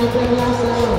Aplausos.